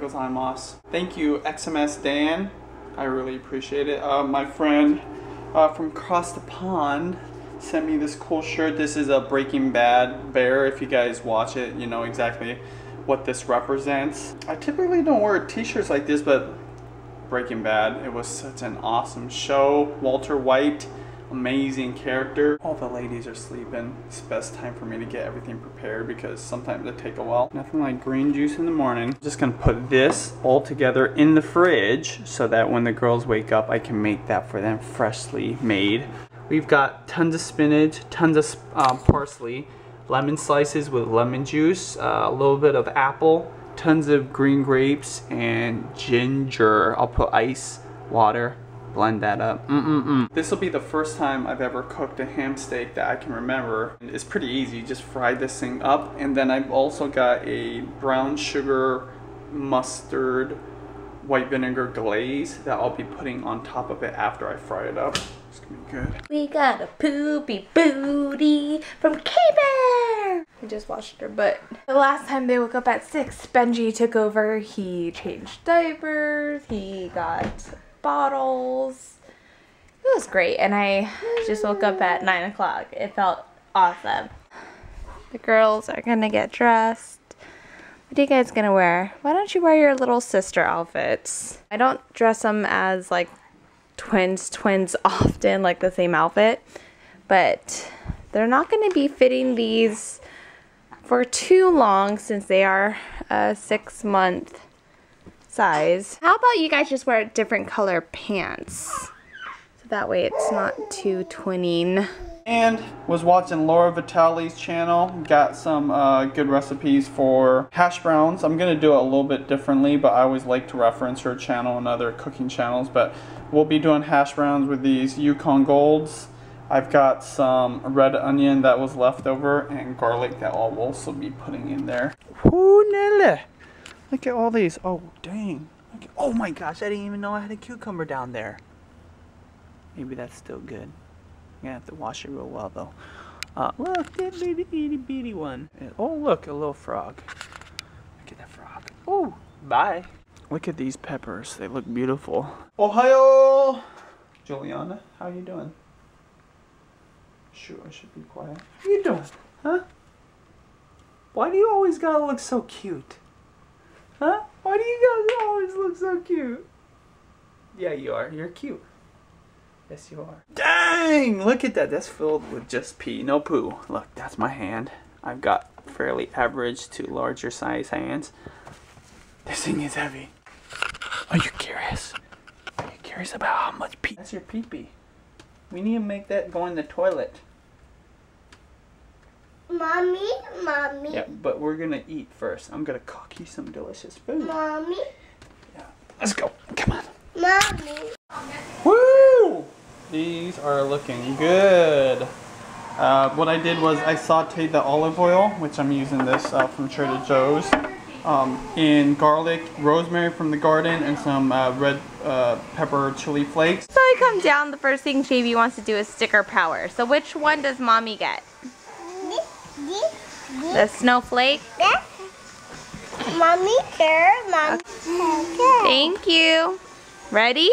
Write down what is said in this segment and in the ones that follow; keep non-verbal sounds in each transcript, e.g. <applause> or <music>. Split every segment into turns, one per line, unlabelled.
Gozaimasu. Thank you, XMS Dan. I really appreciate it. Uh, my friend uh, from across the pond sent me this cool shirt. This is a Breaking Bad bear. If you guys watch it, you know exactly what this represents. I typically don't wear t-shirts like this, but Breaking Bad, it was such an awesome show. Walter White, amazing character. All the ladies are sleeping. It's best time for me to get everything prepared because sometimes it take a while. Nothing like green juice in the morning. Just gonna put this all together in the fridge so that when the girls wake up, I can make that for them freshly made. We've got tons of spinach, tons of uh, parsley, lemon slices with lemon juice, uh, a little bit of apple, tons of green grapes, and ginger. I'll put ice, water, blend that up. Mm-mm-mm. This will be the first time I've ever cooked a ham steak that I can remember. It's pretty easy, just fry this thing up. And then I've also got a brown sugar mustard white vinegar glaze that I'll be putting on top of it after I fry it up. It's gonna be good.
We got a poopy booty from K-Bear! We just washed her butt. The last time they woke up at 6, Benji took over. He changed diapers, he got bottles. It was great, and I just woke up at 9 o'clock. It felt awesome. The girls are gonna get dressed. What are you guys gonna wear? Why don't you wear your little sister outfits? I don't dress them as like twins twins <laughs> often like the same outfit but they're not to be fitting these for too long since they are a six month size how about you guys just wear different color pants so that way it's not too twinning
and was watching Laura Vitale's channel. Got some uh, good recipes for hash browns. I'm going to do it a little bit differently, but I always like to reference her channel and other cooking channels. But we'll be doing hash browns with these Yukon Golds. I've got some red onion that was left over and garlic that I'll also be putting in there. Ooh, Nelly. Look at all these. Oh, dang. At, oh my gosh, I didn't even know I had a cucumber down there. Maybe that's still good I'm gonna have to wash it real well though. Uh, look, that little itty bitty one. Oh, look, a little frog. Look at that frog. Oh, bye. Look at these peppers. They look beautiful. Ohio! Julianna, how are you doing? Sure, I should be quiet. How you doing? Huh? Why do you always gotta look so cute? Huh? Why do you guys always look so cute? Yeah, you are. You're cute. Yes, you are. Dang! Look at that. That's filled with just pee. No poo. Look, that's my hand. I've got fairly average to larger size hands. This thing is heavy. Are you curious? Are you curious about how much pee? That's your pee pee. We need to make that go in the toilet.
Mommy, mommy.
Yeah, but we're gonna eat first. I'm gonna cook you some delicious food.
Mommy.
Yeah. Let's go. Come on.
Mommy.
Woo! These are looking good. Uh, what I did was I sauteed the olive oil, which I'm using this uh, from Trader Joe's, um, in garlic, rosemary from the garden, and some uh, red uh, pepper chili flakes.
So I come down, the first thing JB wants to do is sticker power. So which one does mommy get? The snowflake?
Mommy, carrot, mommy. Okay.
Thank you. Ready?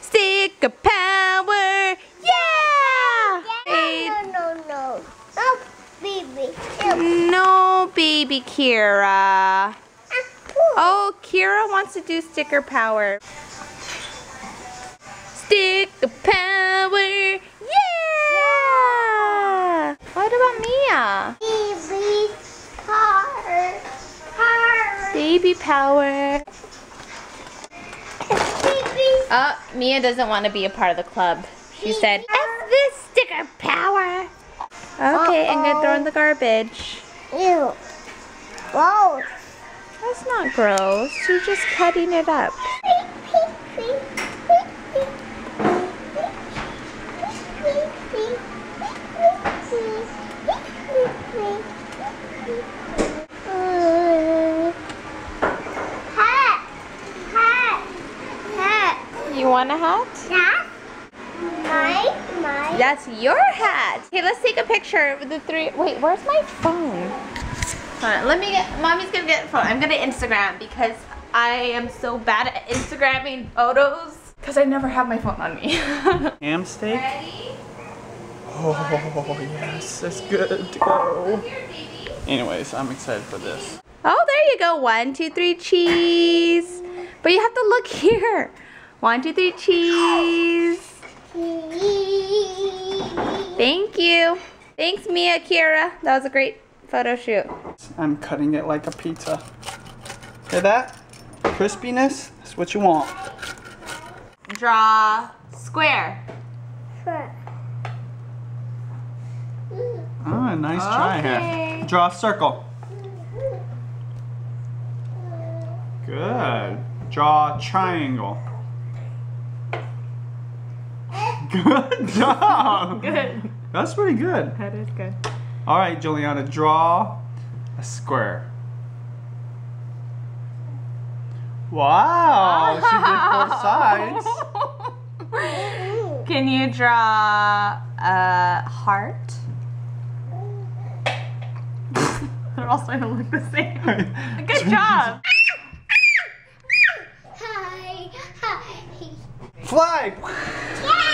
Sticker power! Yeah!
No, no, no. No, baby. No.
No, baby Kira. Ah, oh, Kira wants to do sticker power. Sticker power! Yeah! What about Mia?
Baby power.
Oh, Mia doesn't want to be a part of the club. She said, F this sticker power. Okay, I'm gonna throw in the garbage.
Ew. Whoa.
That's not gross. You're just cutting it up.
Hat. Hat. Hat.
You want a hat?
Hat. My, my.
That's your hat. Okay, let's take a picture with the three. Wait, where's my phone? Hold on, let me get, mommy's gonna get a phone. I'm gonna Instagram because I am so bad at Instagramming photos. Because I never have my phone on me. <laughs>
Ham steak.
Ready?
Oh, yes, it's good to go. Anyways, I'm excited for this.
Oh, there you go. One, two, three, cheese. But you have to look here. One, two, three, cheese. Thank you. Thanks, Mia, Kira. That was a great photo shoot.
I'm cutting it like a pizza. Hear that? Crispiness? That's what you want.
Draw square.
Ah, nice try here. Draw a circle. Good. Draw a triangle. <laughs> Good job.
Good.
That's pretty good.
That is good.
All right, Julianna, draw a square. Wow, she did four <laughs> sides.
Can you draw a heart? <laughs> They're all starting to look the same. Good job.
Hi. Hi.
Fly.
Hi,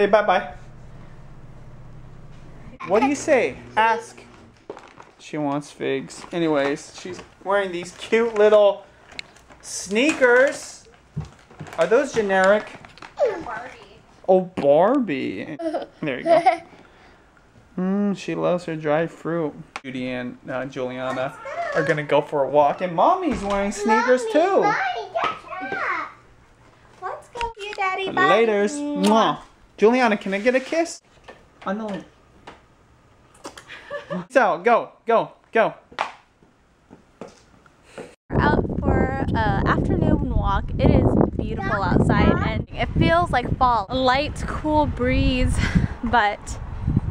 Say bye bye. What do you say? Ask. She wants figs. Anyways, she's wearing these cute little sneakers. Are those generic? Oh, Barbie. Oh, Barbie. There you go. <laughs> Mm, she loves her dry fruit. Judy and uh, Julianna are gonna go for a walk, and mommy's wearing sneakers too.
Let's go, you daddy.
Laters. Mwah. Julianna, can I get a kiss? On the lip. So, go, go, go.
We're out for an afternoon walk. It is beautiful outside and it feels like fall. A light, cool breeze, <laughs> but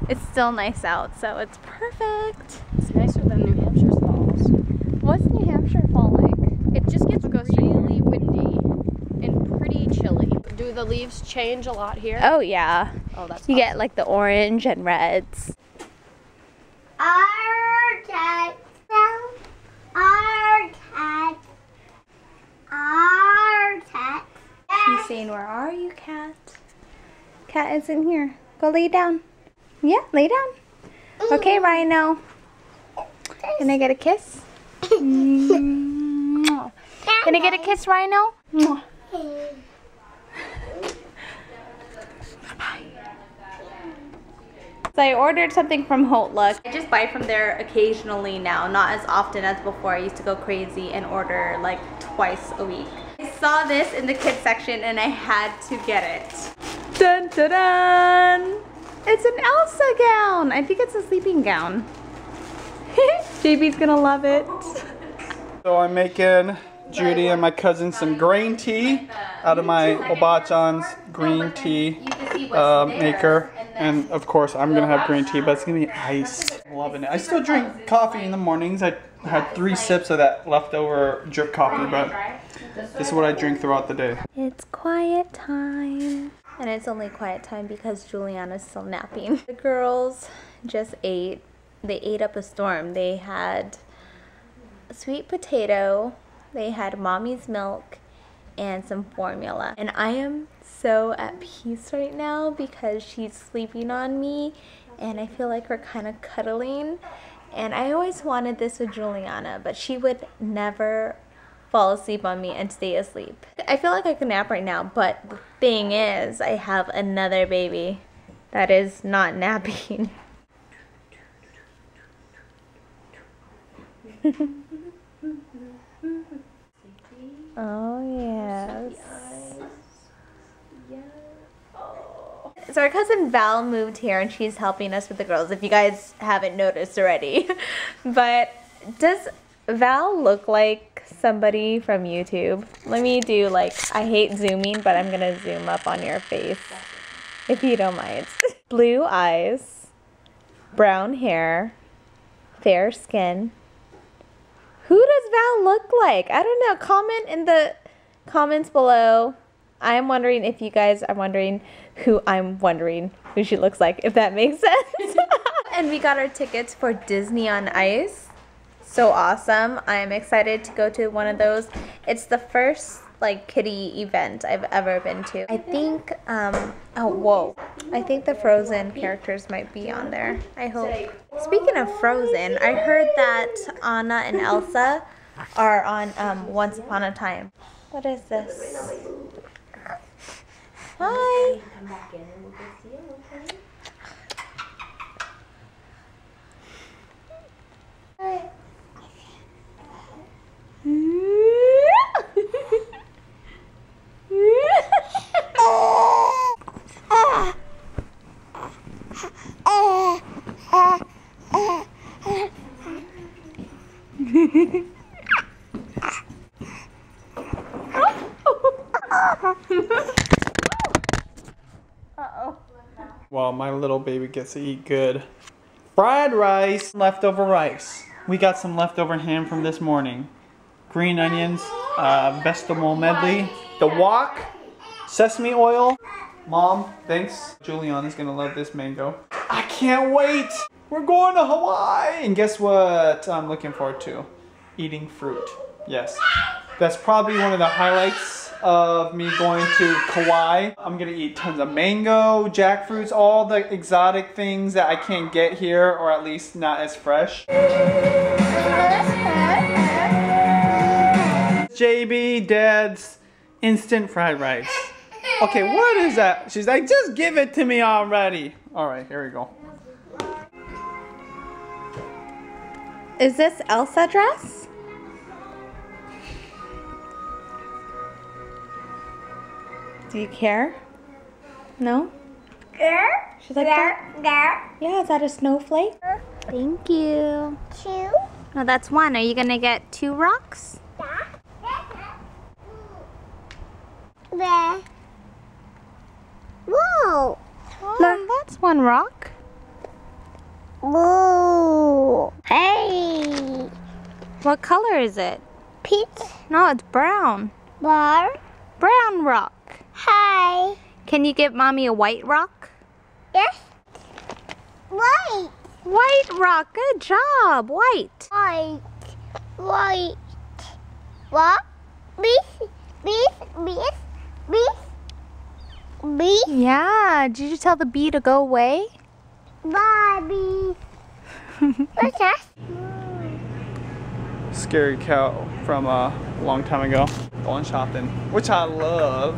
it's still nice out, so it's perfect.
It's nicer than New Hampshire's falls.
What's New Hampshire fall like?
It just gets
Go
really windy and pretty chilly. Do the leaves change a lot here?
Oh yeah.
Oh, that's
You get like the orange and reds.
Our cat. Our cat. Our cat.
She's saying, where are you, cat? Cat is in here. Go lay down. Yeah, lay down. Okay, mm. Rhino. Can I get a kiss? <laughs> Can I get a kiss, Rhino? So I ordered something from HauteLook. I just buy from there occasionally now, not as often as before. I used to go crazy and order like twice a week. I saw this in the kids section and I had to get it. Dun dun dun! It's an Elsa gown. I think it's a sleeping gown. <laughs> JB's gonna love it.
So I'm making Judy and my cousin some green tea out of my Obachan's green tea uh, maker. And of course, I'm gonna have green tea, but it's gonna be iced. I'm loving it. I still drink coffee in the mornings. I had three sips of that leftover drip coffee, but this is what I drink throughout the day.
It's quiet time. And it's only quiet time because Julianna's still napping. The girls just ate. They ate up a storm. They had sweet potato, they had mommy's milk, and some formula. And I am so at peace right now because she's sleeping on me and I feel like we're kind of cuddling. And I always wanted this with Julianna, but she would never fall asleep on me and stay asleep. I feel like I can nap right now, but the thing is, I have another baby that is not napping. <laughs> oh, yes. So So our cousin Val moved here and she's helping us with the girls if you guys haven't noticed already. <laughs> but does Val look like somebody from YouTube? Let me do like, I hate zooming, but I'm gonna zoom up on your face if you don't mind. <laughs> Blue eyes, brown hair, fair skin. Who does Val look like? I don't know. Comment in the comments below. I'm wondering if you guys are wondering who I'm wondering who she looks like, if that makes <laughs> sense. <laughs> and we got our tickets for Disney on Ice. So awesome. I'm excited to go to one of those. It's the first like kitty event I've ever been to. I think, um, oh, whoa. I think the Frozen characters might be on there. I hope. Speaking of Frozen, I heard that Anna and Elsa are on um, Once Upon a Time. What is this? Hi.
While my little baby gets to eat good. Fried rice, leftover rice. We got some leftover ham from this morning. Green onions, uh, vegetable medley, the wok, sesame oil. Mom, thanks. Julianna's gonna love this mango. I can't wait! We're going to Hawaii! And guess what I'm looking forward to? Eating fruit. Yes. That's probably one of the highlights of me going to Kauai. I'm gonna eat tons of mango, jackfruits, all the exotic things that I can't get here, or at least not as fresh. JB Dad's instant fried rice. Okay, what is that? She's like, just give it to me already. All right, here we go.
Is this Elsa dress? Do you care? No? She's like, "Yeah." yeah, is that a snowflake? Thank you.
Two.
No, that's one. Are you gonna get two rocks?
There. Whoa.
No, that's one rock.
Whoa. Hey.
What color is it?
Peach.
No, it's brown.
Bar.
Brown rock.
Hi.
Can you give mommy a white rock?
Yes. White.
White rock. Good job. White.
White. White. What? Beef. Beef. Beef. Beef. Beef.
Yeah. Did you tell the bee to go away?
Barbie. <laughs> What's that?
Scary cow from uh, a long time ago. Going shopping, which I love.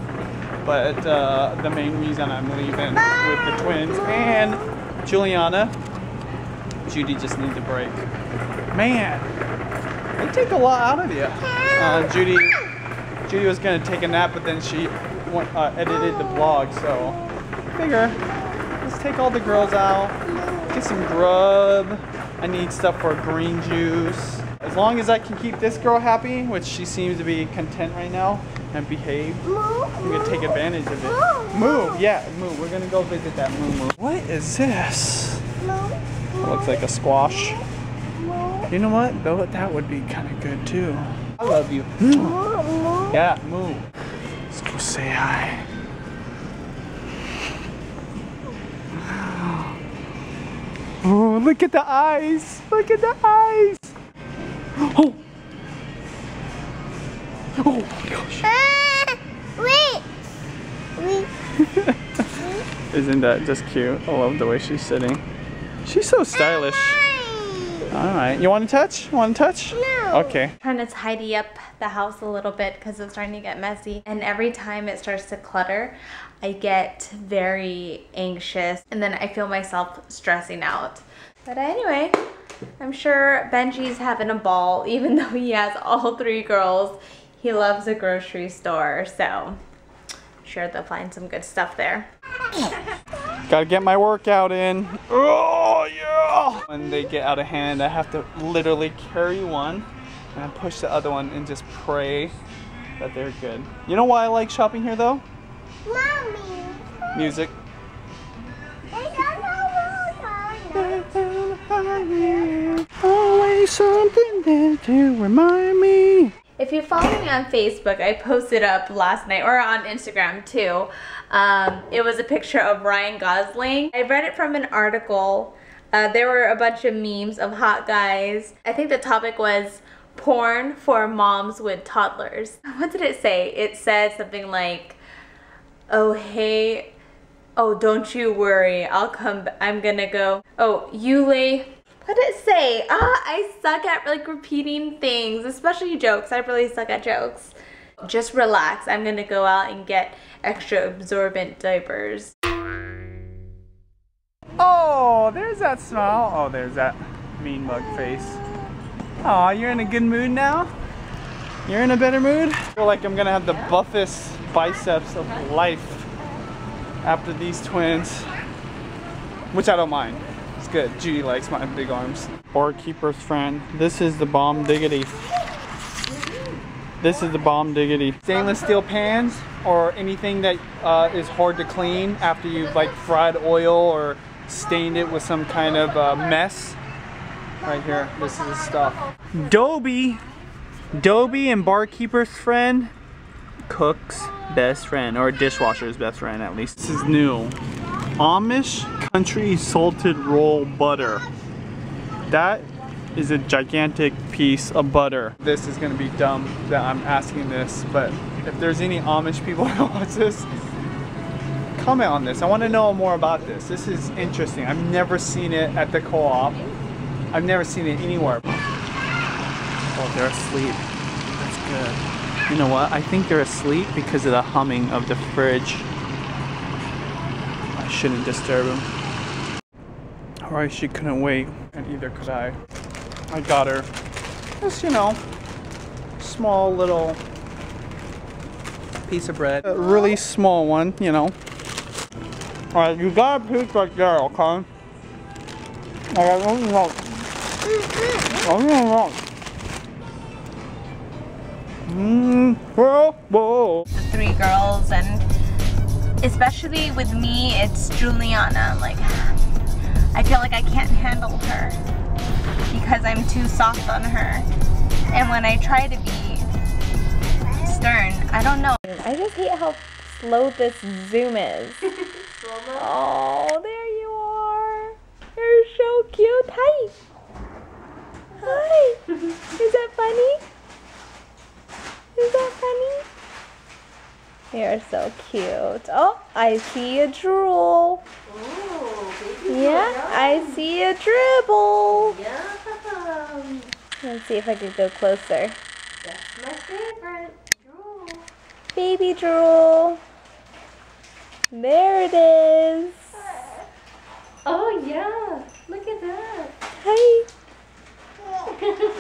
But uh, the main reason I'm leaving with the twins and Julianna, Judy just needs a break. Man, they take a lot out of you. Uh, Judy, Judy was gonna take a nap, but then she went, uh, edited the vlog, so figure let's take all the girls out, get some grub. I need stuff for green juice. As long as I can keep this girl happy, which she seems to be content right now and behave, I'm gonna take advantage of it. Move, yeah, move. We're gonna go visit that moo moo. What is this? It looks like a squash. You know what? Though that would be kind of good too. I love you. Yeah, move. Let's go say hi. <gasps> Oh, look at the eyes. Look at the eyes. <gasps> Oh. Oh my gosh.
Ah, wait. Wait. <laughs>
Isn't that just cute? I love the way she's sitting. She's so stylish. All right. You want to touch? Want to touch?
No.
Okay.
Trying to tidy up the house a little bit because it's starting to get messy. And every time it starts to clutter, I get very anxious and then I feel myself stressing out. But anyway, I'm sure Benji's having a ball <laughs> even though he has all three girls. He loves a grocery store, so I'm sure they'll find some good stuff there.
Gotta get my workout in. Oh, yeah! When they get out of hand, I have to literally carry one and push the other one and just pray that they're good. You know why I like shopping here though?
Mommy.
Music.
They don't know who's on
Always something there to remind me.
If you follow me on Facebook, I posted up last night, or on Instagram too. Um, it was a picture of Ryan Gosling. I read it from an article. Uh, there were a bunch of memes of hot guys. I think the topic was porn for moms with toddlers. <laughs> What did it say? It said something like, oh hey, oh don't you worry, I'll come, I'm gonna go. Oh, you lay what did it say? Ah, I suck at like repeating things, especially jokes. I really suck at jokes. Just relax. I'm gonna go out and get extra absorbent diapers.
Oh, there's that smile. Oh, there's that mean mug face. Aw, you're in a good mood now? You're in a better mood? I feel like I'm gonna have the buffest biceps of life after these twins. Which I don't mind. It's good. Judy likes my big arms. Barkeeper's friend. This is the bomb diggity. This is the bomb diggity. Stainless steel pans or anything that uh, is hard to clean after you've like fried oil or stained it with some kind of uh, mess. Right here, this is the stuff. Dobie, Dobie and barkeeper's friend, cook's best friend or dishwasher's best friend at least. This is new. Amish country salted roll butter. That is a gigantic piece of butter. This is gonna be dumb that I'm asking this, but if there's any Amish people <laughs> who watch this, comment on this. I wanna know more about this. This is interesting. I've never seen it at the co-op. I've never seen it anywhere. Oh, they're asleep. That's good. You know what? I think they're asleep because of the humming of the fridge. I shouldn't disturb them. Or she couldn't wait, and either could I. I got her. Just, you know, small little piece of bread. A really small one, you know. Alright, you got a piece right there, okay? Alright, let me know. Let me know. Mmm, whoa, whoa.
The three girls and especially with me, it's Julianna. Like, I feel like I can't handle her because I'm too soft on her. And when I try to be stern, I don't know. I just hate how slow this zoom is. <laughs> oh, there you are. You're so cute. Hi. Hi. <laughs> Is that funny? Is that funny? You're so cute. Oh, I see a drool. Yeah, I see a dribble.
Yum.
Let's see if I can go closer.
That's my favorite. Drool.
Baby drool. There it is. Oh, yeah. Look at that. Hey. <laughs>